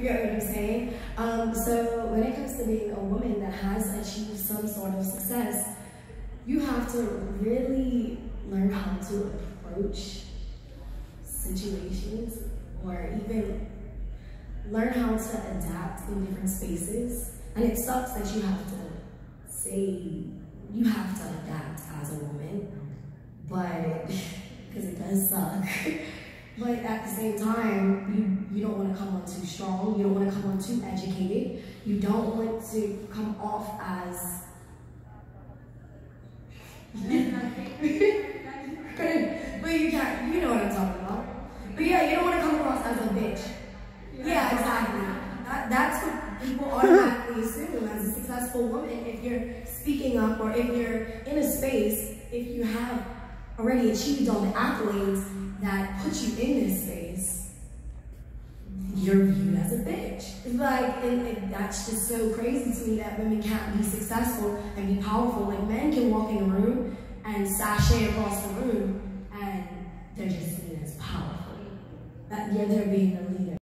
you get what I'm saying? Um, so when it comes to being a woman that has achieved some sort of success, you have to really learn how to approach situations or even learn how to adapt in different spaces. And it sucks that you have to say, you have to adapt as a woman, but, because it does suck. but at the same time, you, you don't want to come on too strong, you don't want to come on too educated, you don't want to come off as but you can't, you know what I'm talking about. But yeah, you don't want to come across as a bitch. Yeah, exactly. That, that's what people automatically assume as a successful woman. If you're speaking up or if you're in a space, if you have already achieved all the accolades that put you in this space, you're Like, and, and, that's just so crazy to me that women can't be successful and be powerful. Like, men can walk in a room and sashay across the room, and they're just seen as powerful. That, yeah, they're being the leader